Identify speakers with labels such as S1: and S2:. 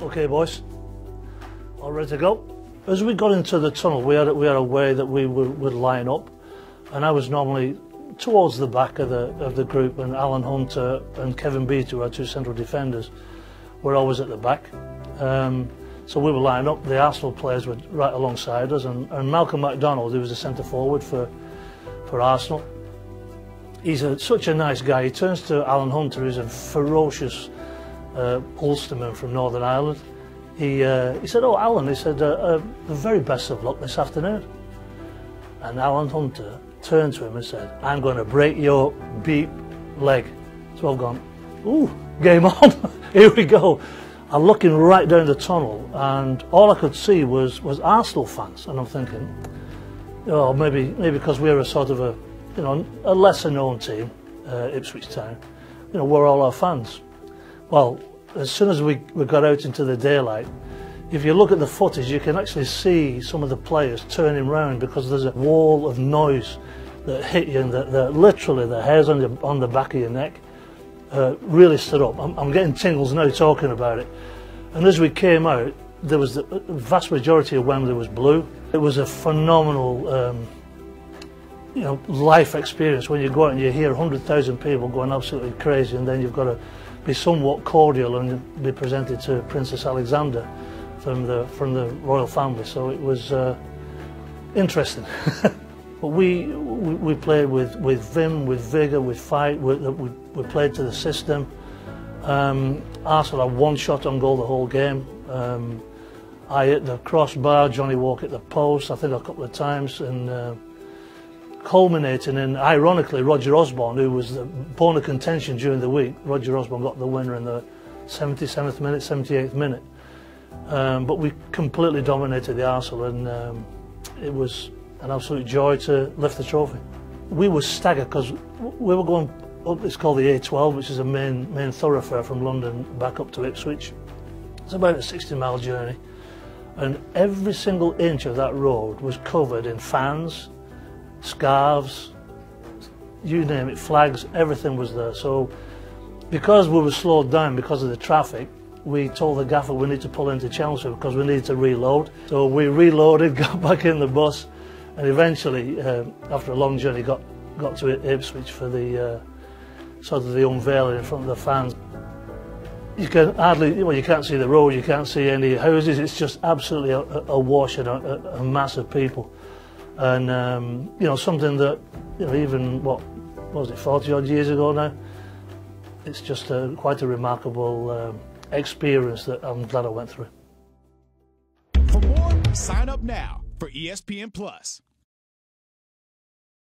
S1: Okay, boys. All ready to go? As we got into the tunnel, we had, we had a way that we would, would line up, and I was normally towards the back of the of the group, and Alan Hunter and Kevin Beattie, our two central defenders, were always at the back. Um, so we were lined up. The Arsenal players were right alongside us, and, and Malcolm McDonald, who was the centre forward for for Arsenal, he's a, such a nice guy. He turns to Alan Hunter, who's a ferocious uh, Ulsterman from Northern Ireland. He, uh, he said, oh, Alan, he said, uh, uh, the very best of luck this afternoon. And Alan Hunter turned to him and said, I'm going to break your beep leg. So I've gone, ooh, game on, here we go. I'm looking right down the tunnel and all I could see was, was Arsenal fans. And I'm thinking, oh, maybe, maybe because we're a sort of a, you know, a lesser known team, uh, Ipswich Town, you know, we're all our fans. Well, as soon as we, we got out into the daylight, if you look at the footage, you can actually see some of the players turning around because there's a wall of noise that hit you and that, that literally the hairs on, your, on the back of your neck uh, really stood up. I'm, I'm getting tingles now talking about it. And as we came out, there was the vast majority of Wembley was blue. It was a phenomenal um, you know, life experience when you go out and you hear 100,000 people going absolutely crazy and then you've got to be somewhat cordial and be presented to Princess Alexandra from the from the royal family. So it was uh, interesting. but we, we, we played with with vim, with vigour, with fight. We, we, we played to the system. Um, Arsenal had one shot on goal the whole game. Um, I hit the crossbar. Johnny Wark hit the post. I think a couple of times and. Uh, culminating in, ironically, Roger Osborne, who was the bone of contention during the week. Roger Osborne got the winner in the 77th minute, 78th minute. Um, but we completely dominated the Arsenal and um, it was an absolute joy to lift the trophy. We were staggered because we were going up, it's called the A12, which is a main, main thoroughfare from London back up to Ipswich. It's about a 60 mile journey and every single inch of that road was covered in fans, scarves, you name it, flags, everything was there. So because we were slowed down because of the traffic, we told the gaffer we need to pull into Chelmsford because we needed to reload. So we reloaded, got back in the bus, and eventually, uh, after a long journey, got got to Ipswich for the uh, sort of the unveiling in front of the fans. You can hardly, well, you can't see the road, you can't see any houses. It's just absolutely a, a wash and a, a mass of people and um, you know something that you know even what, was it 40 odd years ago now it's just a, quite a remarkable um, experience that I'm glad I went through.
S2: For more, sign up now for ESPN Plus.